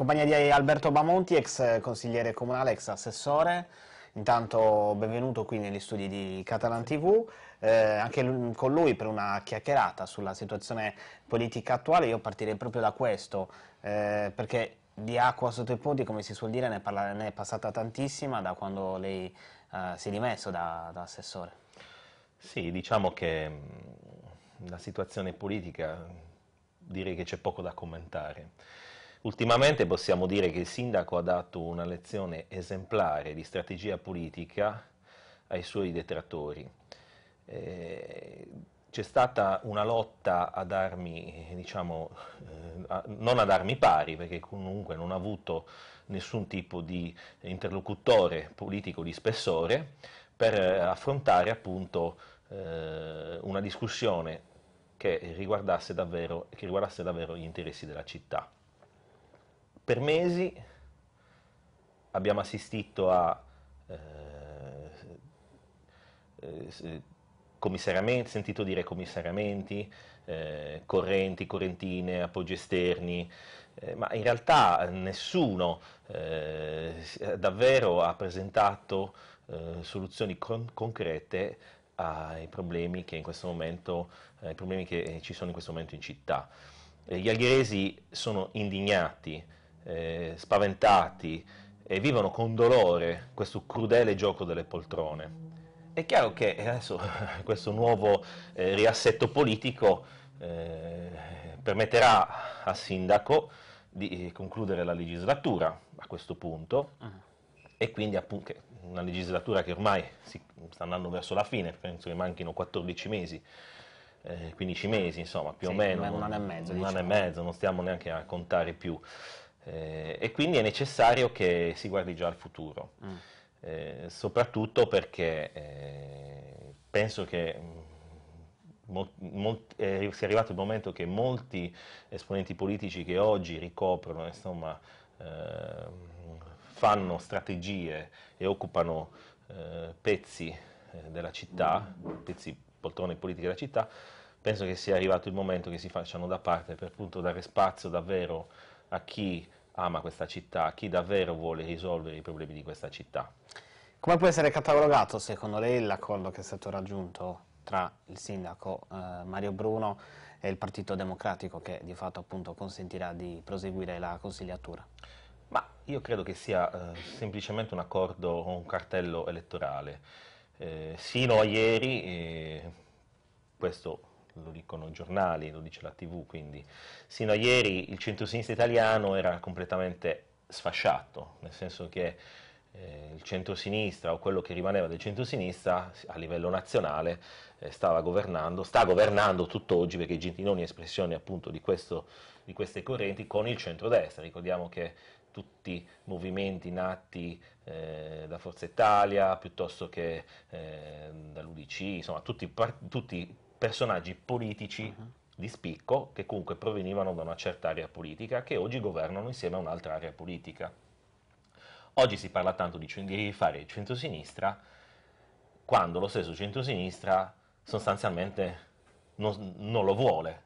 Compagnia di Alberto Bamonti, ex consigliere comunale, ex assessore. Intanto benvenuto qui negli studi di Catalan TV, eh, anche con lui per una chiacchierata sulla situazione politica attuale. Io partirei proprio da questo, eh, perché di acqua sotto i ponti, come si suol dire, ne, parla, ne è passata tantissima da quando lei eh, si è dimesso da, da assessore. Sì, diciamo che mm, la situazione politica direi che c'è poco da commentare. Ultimamente possiamo dire che il sindaco ha dato una lezione esemplare di strategia politica ai suoi detrattori. Eh, c'è stata una lotta ad armi, diciamo, eh, non ad armi pari, perché comunque non ha avuto nessun tipo di interlocutore politico di spessore, per affrontare appunto eh, una discussione che riguardasse, davvero, che riguardasse davvero gli interessi della città. Per mesi abbiamo assistito a eh, eh, commissariamenti, sentito dire commissariamenti, eh, correnti, correntine, appoggi esterni, eh, ma in realtà nessuno eh, davvero ha presentato eh, soluzioni con concrete ai problemi che, momento, ai problemi che ci sono in questo momento in città. gli alghiresi sono indignati eh, spaventati e vivono con dolore questo crudele gioco delle poltrone. È chiaro che adesso questo nuovo eh, riassetto politico eh, permetterà al sindaco di concludere la legislatura a questo punto uh-huh. e quindi appunto una legislatura che ormai si sta andando verso la fine, penso che manchino 14 mesi, eh, 15 mesi insomma più sì, o meno, un anno e mezzo, un diciamo. anno e mezzo, non stiamo neanche a contare più. Eh, e quindi è necessario che si guardi già al futuro, mm. eh, soprattutto perché eh, penso che mm, mol, mol, sia arrivato il momento che molti esponenti politici che oggi ricoprono, insomma, ehm, fanno strategie e occupano eh, pezzi eh, della città, pezzi poltrone politiche della città, penso che sia arrivato il momento che si facciano da parte per appunto dare spazio davvero a chi ama questa città, a chi davvero vuole risolvere i problemi di questa città. Come può essere catalogato secondo lei l'accordo che è stato raggiunto tra il sindaco eh, Mario Bruno e il Partito Democratico che di fatto appunto consentirà di proseguire la consigliatura? Ma io credo che sia eh, semplicemente un accordo o un cartello elettorale. Eh, sino a ieri, eh, questo lo dicono i giornali, lo dice la TV, quindi sino a ieri il centro-sinistra italiano era completamente sfasciato, nel senso che eh, il centro-sinistra o quello che rimaneva del centro-sinistra a livello nazionale eh, stava governando, sta governando tutt'oggi perché Gentiloni è espressione appunto di, questo, di queste correnti con il centro-destra. Ricordiamo che tutti movimenti nati eh, da Forza Italia piuttosto che eh, dall'UDC, insomma tutti, tutti personaggi politici uh-huh. di spicco che comunque provenivano da una certa area politica che oggi governano insieme a un'altra area politica. Oggi si parla tanto di, di fare il centrosinistra quando lo stesso centrosinistra sostanzialmente non, non lo vuole,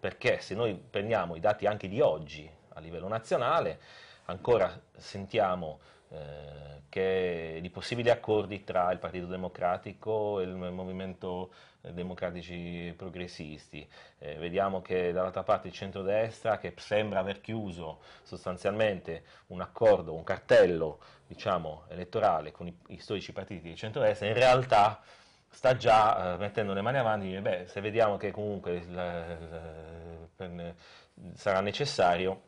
perché se noi prendiamo i dati anche di oggi a livello nazionale, ancora sentiamo eh, che di possibili accordi tra il Partito Democratico e il Movimento Democratici Progressisti. Eh, vediamo che dall'altra parte il centrodestra che sembra aver chiuso sostanzialmente un accordo, un cartello diciamo, elettorale con i, i storici partiti di centrodestra, in realtà sta già eh, mettendo le mani avanti beh, se vediamo che comunque la, la, sarà necessario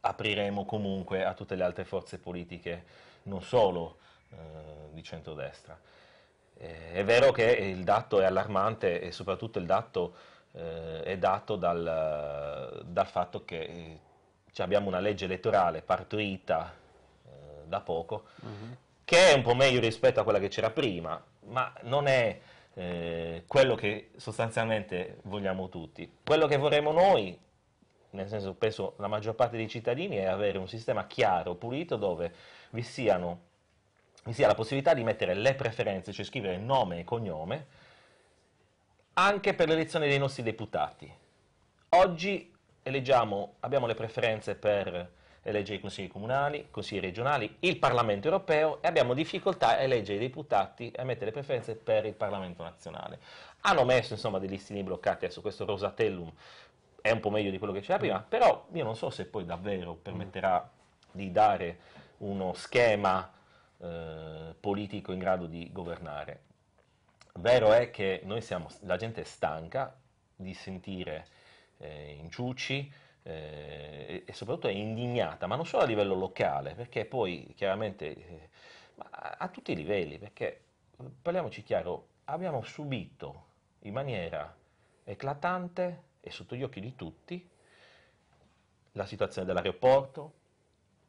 apriremo comunque a tutte le altre forze politiche, non solo eh, di centrodestra. Eh, è vero che il dato è allarmante e soprattutto il dato eh, è dato dal, dal fatto che eh, abbiamo una legge elettorale partorita eh, da poco, uh-huh. che è un po' meglio rispetto a quella che c'era prima, ma non è eh, quello che sostanzialmente vogliamo tutti. Quello che vorremmo noi nel senso penso la maggior parte dei cittadini, è avere un sistema chiaro, pulito, dove vi, siano, vi sia la possibilità di mettere le preferenze, cioè scrivere nome e cognome, anche per l'elezione dei nostri deputati. Oggi eleggiamo, abbiamo le preferenze per eleggere i consigli comunali, i consigli regionali, il Parlamento europeo e abbiamo difficoltà a eleggere i deputati e a mettere le preferenze per il Parlamento nazionale. Hanno messo insomma dei listini bloccati, adesso questo Rosatellum è un po' meglio di quello che c'era prima, però io non so se poi davvero permetterà di dare uno schema eh, politico in grado di governare. Vero è che noi siamo, la gente è stanca di sentire eh, inciuci eh, e soprattutto è indignata, ma non solo a livello locale, perché poi chiaramente eh, a, a tutti i livelli, perché parliamoci chiaro, abbiamo subito in maniera eclatante e sotto gli occhi di tutti la situazione dell'aeroporto,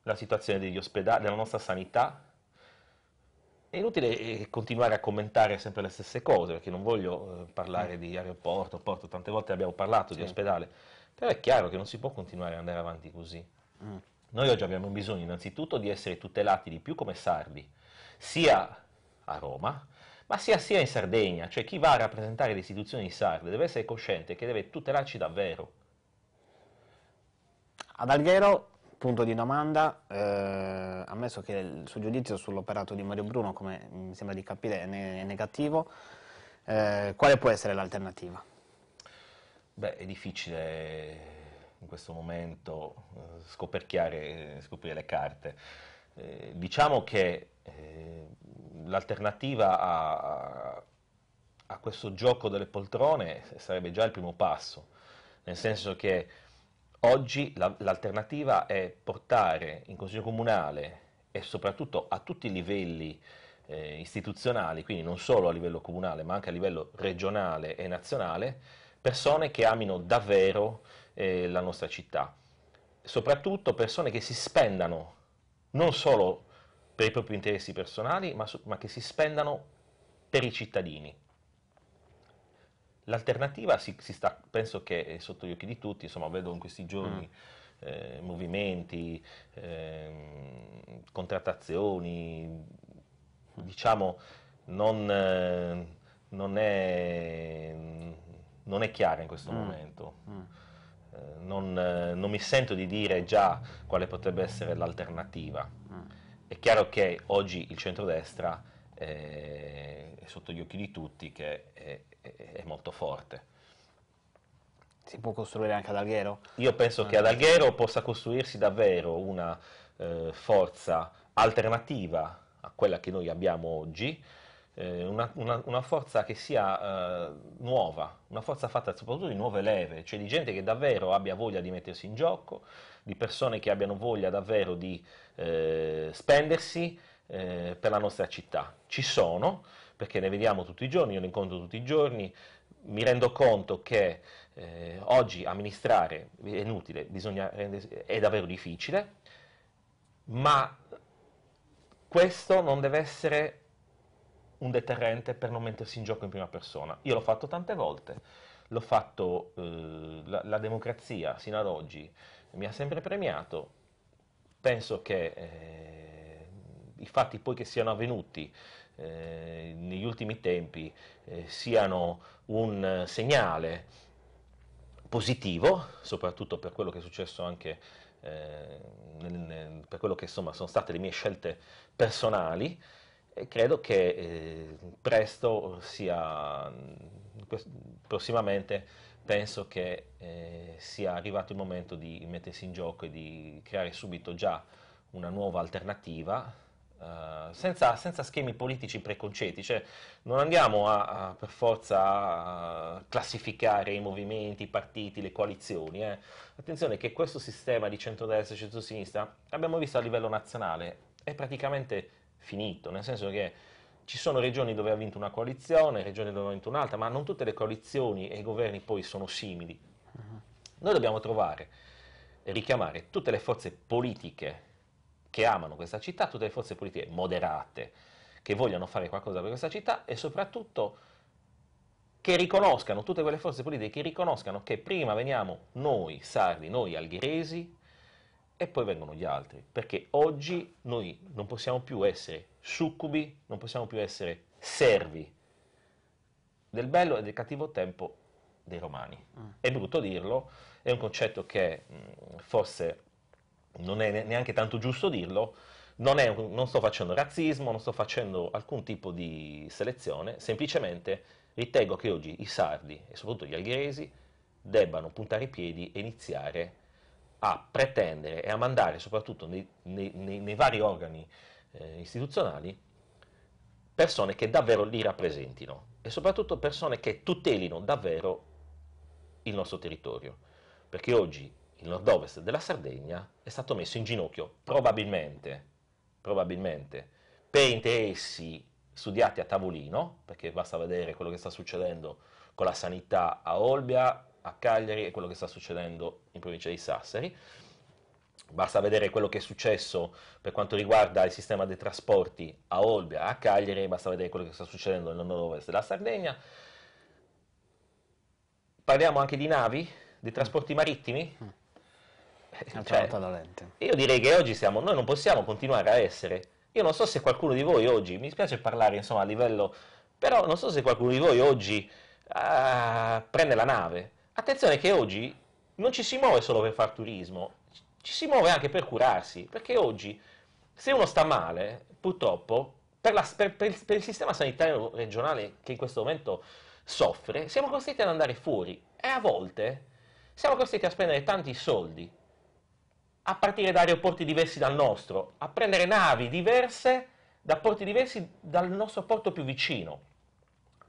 la situazione degli ospedali, della nostra sanità, è inutile eh, continuare a commentare sempre le stesse cose, perché non voglio eh, parlare di aeroporto, porto, tante volte abbiamo parlato sì. di ospedale, però è chiaro che non si può continuare ad andare avanti così. Mm. Noi oggi abbiamo bisogno innanzitutto di essere tutelati di più come sardi, sia a Roma, ma sia, sia in Sardegna, cioè chi va a rappresentare le istituzioni sarde deve essere cosciente che deve tutelarci davvero. Ad Alghero Punto di domanda, eh, ammesso che il suo giudizio sull'operato di Mario Bruno, come mi sembra di capire, è negativo, eh, quale può essere l'alternativa? Beh, è difficile in questo momento eh, scoperchiare, scoprire le carte. Eh, diciamo che eh, l'alternativa a, a questo gioco delle poltrone sarebbe già il primo passo, nel senso che Oggi la, l'alternativa è portare in Consiglio Comunale e soprattutto a tutti i livelli eh, istituzionali, quindi non solo a livello comunale ma anche a livello regionale e nazionale, persone che amino davvero eh, la nostra città, soprattutto persone che si spendano non solo per i propri interessi personali, ma, ma che si spendano per i cittadini. L'alternativa si, si sta, penso che è sotto gli occhi di tutti, insomma vedo in questi giorni mm. eh, movimenti, eh, contrattazioni, diciamo non, eh, non, è, non, è, chiara in questo mm. momento. Mm. Eh, non, eh, non, mi sento di dire già quale potrebbe essere l'alternativa. Mm. È chiaro che oggi il centrodestra è sotto gli occhi di tutti che è, è molto forte. Si può costruire anche ad Alghero? Io penso che ad Alghero possa costruirsi davvero una eh, forza alternativa a quella che noi abbiamo oggi, eh, una, una, una, forza che sia eh, nuova, una forza fatta soprattutto di nuove leve, cioè di gente che davvero abbia voglia di mettersi in gioco, di persone che abbiano voglia davvero di eh, spendersi eh, per la nostra città. Ci sono, perché ne vediamo tutti i giorni, io ne incontro tutti i giorni, mi rendo conto che eh, oggi amministrare è inutile, bisogna, è davvero difficile, ma questo non deve essere un deterrente per non mettersi in gioco in prima persona. Io l'ho fatto tante volte, l'ho fatto, eh, la, la, democrazia sino ad oggi mi ha sempre premiato, penso che eh, i fatti poi che siano avvenuti eh, negli ultimi tempi eh, siano un segnale positivo, soprattutto per quello che è successo anche eh, nel, nel, per quello che insomma, sono state le mie scelte personali credo che eh, presto sia, prossimamente penso che eh, sia arrivato il momento di mettersi in gioco e di creare subito già una nuova alternativa Uh, senza, senza, schemi politici preconcetti, cioè non andiamo a, a, per forza a classificare i movimenti, i partiti, le coalizioni. Eh. Attenzione che questo sistema di centrodestra e centrosinistra, abbiamo visto a livello nazionale, è praticamente finito, nel senso che ci sono regioni dove ha vinto una coalizione, regioni dove ha vinto un'altra, ma non tutte le coalizioni e i governi poi sono simili. Uh-huh. Noi dobbiamo trovare e richiamare tutte le forze politiche che amano questa città, tutte le forze politiche moderate che vogliono fare qualcosa per questa città e soprattutto che riconoscano, tutte quelle forze politiche che riconoscano che prima veniamo noi sardi, noi algheresi e poi vengono gli altri, perché oggi noi non possiamo più essere succubi, non possiamo più essere servi del bello e del cattivo tempo dei romani. Mm. È brutto dirlo, è un concetto che mh, mm, forse non è neanche tanto giusto dirlo, non, un, non, sto facendo razzismo, non sto facendo alcun tipo di selezione, semplicemente ritengo che oggi i sardi e soprattutto gli algheresi debbano puntare i piedi e iniziare a pretendere e a mandare soprattutto nei, nei, nei, vari organi eh, istituzionali persone che davvero li rappresentino e soprattutto persone che tutelino davvero il nostro territorio, perché oggi il nord-ovest della Sardegna è stato messo in ginocchio probabilmente, probabilmente per interessi studiati a tavolino, perché basta vedere quello che sta succedendo con la sanità a Olbia, a Cagliari e quello che sta succedendo in provincia di Sassari. Basta vedere quello che è successo per quanto riguarda il sistema dei trasporti a Olbia, a Cagliari, basta vedere quello che sta succedendo nel nord-ovest della Sardegna. Parliamo anche di navi, di trasporti marittimi. Mm. Cioè, io direi che oggi siamo, noi non possiamo continuare a essere. Io non so se qualcuno di voi oggi, mi spiace parlare insomma a livello, però non so se qualcuno di voi oggi uh, prende la nave. Attenzione che oggi non ci si muove solo per fare turismo, ci si muove anche per curarsi, perché oggi se uno sta male, purtroppo, per, la, per, per, il, per il sistema sanitario regionale che in questo momento soffre, siamo costretti ad andare fuori e a volte siamo costretti a spendere tanti soldi a partire da aeroporti diversi dal nostro, a prendere navi diverse da porti diversi dal nostro porto più vicino.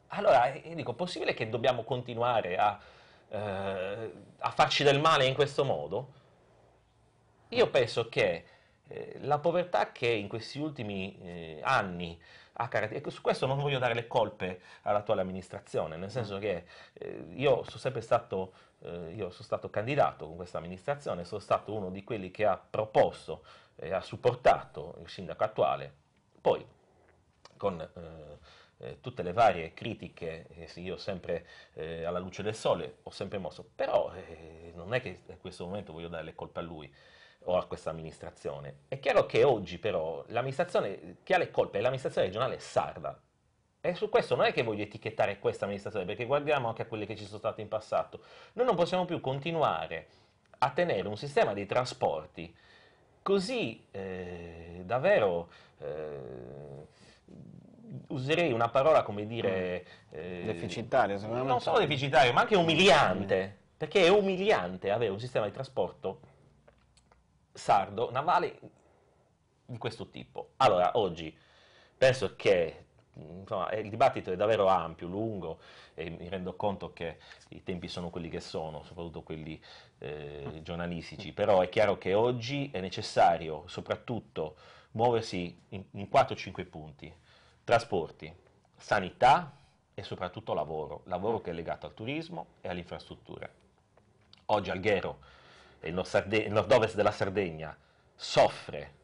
Allora, io dico, possibile che dobbiamo continuare a, eh, a farci del male in questo modo? Io penso che eh, la povertà che in questi ultimi eh, anni ha caratterizzato, su questo non voglio dare le colpe all'attuale amministrazione, nel senso che eh, io sono sempre stato eh, sono stato candidato con questa amministrazione, sono stato uno di quelli che ha proposto e ha supportato il sindaco attuale, poi con eh, eh, tutte le varie critiche che io sempre eh, alla luce del sole ho sempre mosso, però eh, non è che in questo momento voglio dare le colpe a lui o a questa amministrazione. È chiaro che oggi però l'amministrazione che ha le colpe è l'amministrazione regionale sarda, e su questo non è che voglio etichettare questa amministrazione, perché guardiamo anche a quelle che ci sono state in passato. Noi non possiamo più continuare a tenere un sistema di trasporti così eh, davvero, eh, userei una parola come dire... Eh, deficitario, secondo me. Non solo deficitario, ma anche umiliante, perché è umiliante avere un sistema di trasporto sardo, navale, di questo tipo. Allora, oggi penso che insomma, il dibattito è davvero ampio, lungo e mi rendo conto che i tempi sono quelli che sono, soprattutto quelli eh, giornalistici, però è chiaro che oggi è necessario soprattutto muoversi in, in 4-5 punti, trasporti, sanità e soprattutto lavoro, lavoro che è legato al turismo e alle infrastrutture. Oggi Alghero, il nord-ovest della Sardegna, soffre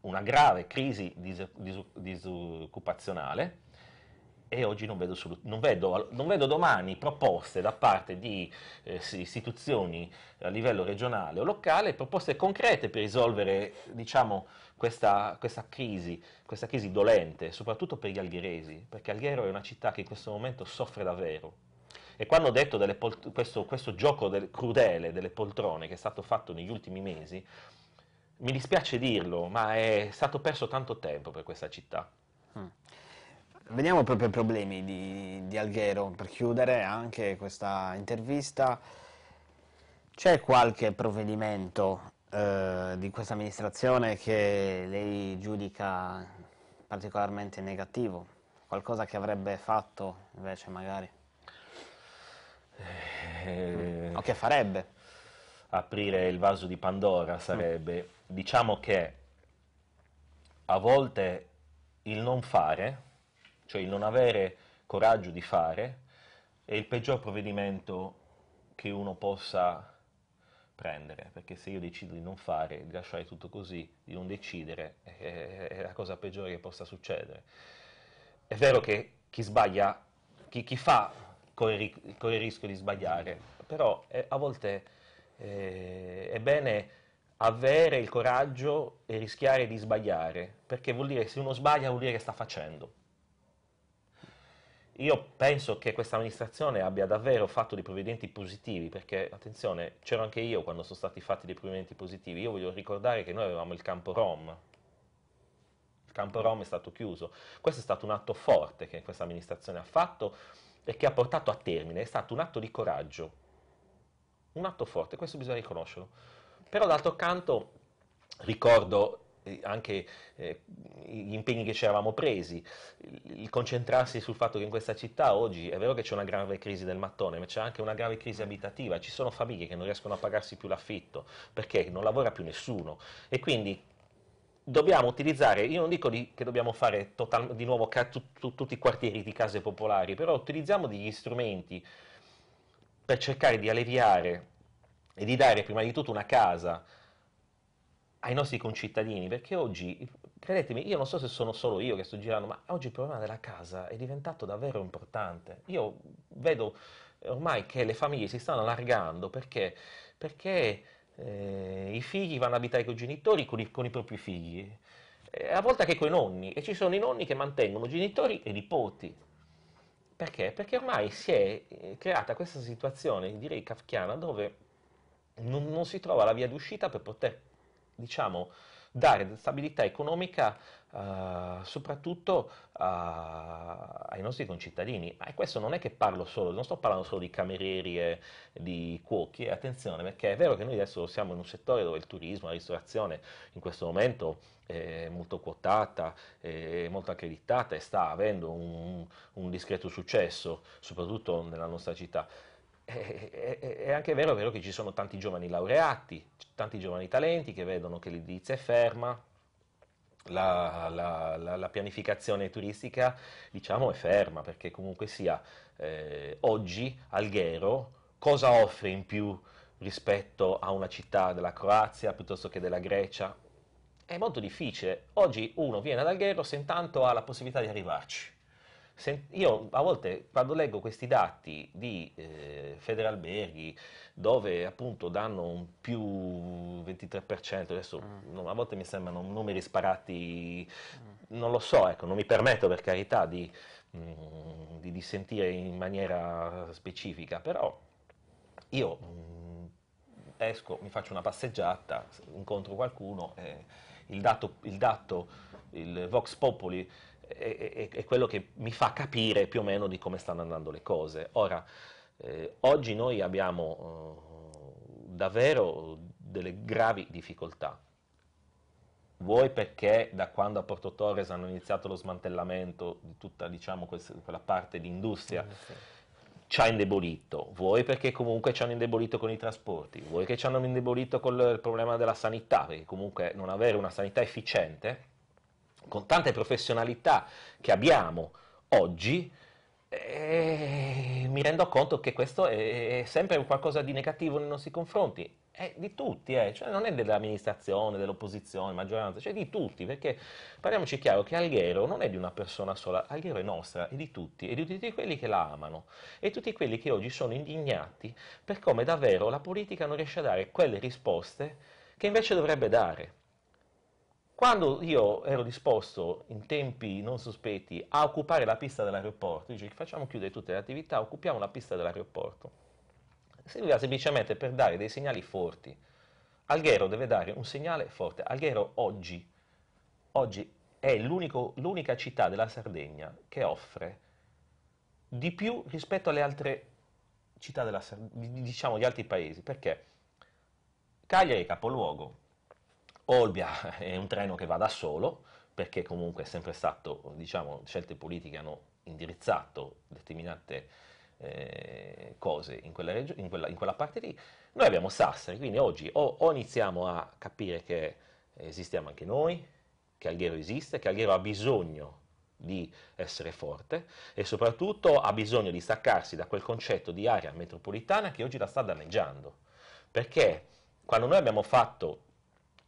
una grave crisi dis- dis- disoccupazionale e oggi non vedo, non, vedo, non vedo, domani proposte da parte di eh, istituzioni a livello regionale o locale, proposte concrete per risolvere diciamo, questa, questa, crisi, questa crisi dolente, soprattutto per gli algheresi, perché Alghero è una città che in questo momento soffre davvero. E quando ho detto questo, questo, gioco del, crudele delle poltrone che è stato fatto negli ultimi mesi, mi dispiace dirlo, ma è stato perso tanto tempo per questa città. Mm. Veniamo proprio ai problemi di, di Alghero, per chiudere anche questa intervista. C'è qualche provvedimento eh, di questa amministrazione che lei giudica particolarmente negativo? Qualcosa che avrebbe fatto invece magari? Eh, o che farebbe? Aprire il vaso di Pandora sarebbe... Mm diciamo che a volte il non fare, cioè il non avere coraggio di fare, è il peggior provvedimento che uno possa prendere, perché se io decido di non fare, di lasciare tutto così, di non decidere, è, la cosa peggiore che possa succedere. È vero che chi sbaglia, chi, chi fa corre, il rischio di sbagliare, però è, a volte è, è bene avere il coraggio e rischiare di sbagliare, perché vuol dire che se uno sbaglia vuol dire che sta facendo. Io penso che questa amministrazione abbia davvero fatto dei provvedimenti positivi, perché, attenzione, c'ero anche io quando sono stati fatti dei provvedimenti positivi. Io voglio ricordare che noi avevamo il campo Rom, il campo Rom è stato chiuso. Questo è stato un atto forte che questa amministrazione ha fatto e che ha portato a termine, è stato un atto di coraggio, un atto forte, questo bisogna riconoscerlo. Però d'altro canto ricordo anche eh, gli impegni che ci eravamo presi, il concentrarsi sul fatto che in questa città oggi è vero che c'è una grave crisi del mattone, ma c'è anche una grave crisi abitativa, ci sono famiglie che non riescono a pagarsi più l'affitto perché non lavora più nessuno. E quindi dobbiamo utilizzare, io non dico di, che dobbiamo fare total, di nuovo tu, tu, tutti i quartieri di case popolari, però utilizziamo degli strumenti per cercare di alleviare e di dare prima di tutto una casa ai nostri concittadini, perché oggi, credetemi, io non so se sono solo io che sto girando, ma oggi il problema della casa è diventato davvero importante. Io vedo ormai che le famiglie si stanno allargando perché, perché eh, i figli vanno a abitare con i genitori, con i, con i propri figli, eh, a volte anche con i nonni, e ci sono i nonni che mantengono genitori e nipoti. Perché? Perché ormai si è eh, creata questa situazione, direi kafkiana, dove non, non si trova la via d'uscita per poter, diciamo, dare stabilità economica uh, soprattutto uh, ai nostri concittadini. E questo non è che parlo solo, non sto parlando solo di camerieri e di cuochi, attenzione, perché è vero che noi adesso siamo in un settore dove il turismo, la ristorazione in questo momento è molto quotata, è molto accreditata e sta avendo un, un discreto successo, soprattutto nella nostra città. È, è, è, anche vero, è vero che ci sono tanti giovani laureati, tanti giovani talenti che vedono che l'edilizia è ferma, la, la, la, la, pianificazione turistica diciamo è ferma perché comunque sia eh, oggi Alghero cosa offre in più rispetto a una città della Croazia piuttosto che della Grecia? È molto difficile. Oggi uno viene ad Alghero se intanto ha la possibilità di arrivarci io a volte quando leggo questi dati di eh, Federalberghi dove appunto danno un più 23%, adesso mm. a volte mi sembrano numeri sparati, mm. non lo so, ecco, non mi permetto per carità di, mh, mm, di dissentire in maniera specifica, però io mh, mm, esco, mi faccio una passeggiata, incontro qualcuno e il dato, il, dato, il Vox Populi è, è, quello che mi fa capire più o meno di come stanno andando le cose. Ora, eh, oggi noi abbiamo eh, davvero delle gravi difficoltà. Vuoi perché da quando a Porto Torres hanno iniziato lo smantellamento di tutta diciamo, quella parte di industria, ci ha indebolito, vuoi perché comunque ci hanno indebolito con i trasporti, vuoi che ci hanno indebolito con il problema della sanità, perché comunque non avere una sanità efficiente con tante professionalità che abbiamo oggi, eh, mi rendo conto che questo è, sempre qualcosa di negativo nei nostri confronti. È di tutti, eh. cioè non è dell'amministrazione, dell'opposizione, maggioranza, cioè di tutti, perché parliamoci chiaro che Alghero non è di una persona sola, Alghero è nostra, è di tutti, e di tutti quelli che la amano, e tutti quelli che oggi sono indignati per come davvero la politica non riesce a dare quelle risposte che invece dovrebbe dare. Quando io ero disposto in tempi non sospetti a occupare la pista dell'aeroporto, dice facciamo chiudere tutte le attività, occupiamo la pista dell'aeroporto. Serviva semplicemente per dare dei segnali forti. Alghero deve dare un segnale forte. Alghero oggi, oggi è l'unica città della Sardegna che offre di più rispetto alle altre città della Sardegna, diciamo gli altri paesi. Perché? Cagliari è capoluogo, Olbia è un treno che va da solo, perché comunque è sempre stato, diciamo, scelte politiche hanno indirizzato determinate eh, cose in quella, regio- in, quella, in quella, parte lì. Noi abbiamo Sassari, quindi oggi o, o, iniziamo a capire che esistiamo anche noi, che Alghero esiste, che Alghero ha bisogno di essere forte e soprattutto ha bisogno di staccarsi da quel concetto di area metropolitana che oggi la sta danneggiando. Perché quando noi abbiamo fatto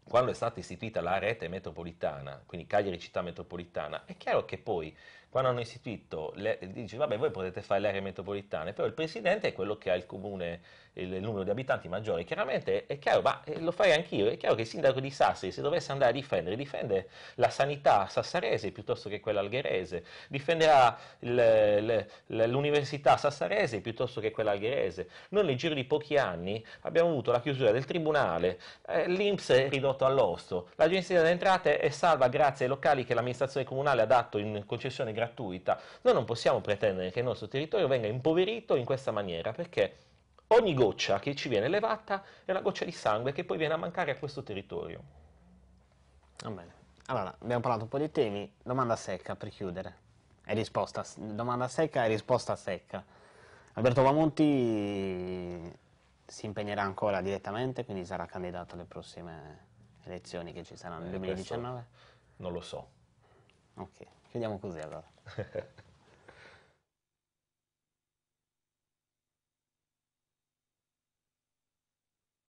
quando è stata istituita la rete metropolitana, quindi Cagliari città metropolitana, è chiaro che poi quando hanno istituito, le, dice vabbè voi potete fare le aree metropolitane, però il presidente è quello che ha il comune, il, il numero di abitanti maggiore, chiaramente è chiaro, ma eh, lo farei anch'io, è chiaro che il sindaco di Sassari se dovesse andare a difendere, difende la sanità sassarese piuttosto che quella algherese, difenderà l'università sassarese piuttosto che quella algherese. Noi nel giro di pochi anni abbiamo avuto la chiusura del tribunale, eh, l'Inps è ridotto all'osto, l'agenzia delle entrate è salva grazie ai locali che l'amministrazione comunale ha dato in concessione gratuita gratuita. Noi non possiamo pretendere che il nostro territorio venga impoverito in questa maniera perché ogni goccia che ci viene levata è una goccia di sangue che poi viene a mancare a questo territorio. Va bene. Allora, abbiamo parlato un po' di temi, domanda secca per chiudere. E risposta, domanda secca e risposta secca. Alberto Vamonti si impegnerà ancora direttamente, quindi sarà candidato alle prossime elezioni che ci saranno nel eh, 2019? Non lo so. Ok, chiudiamo così allora.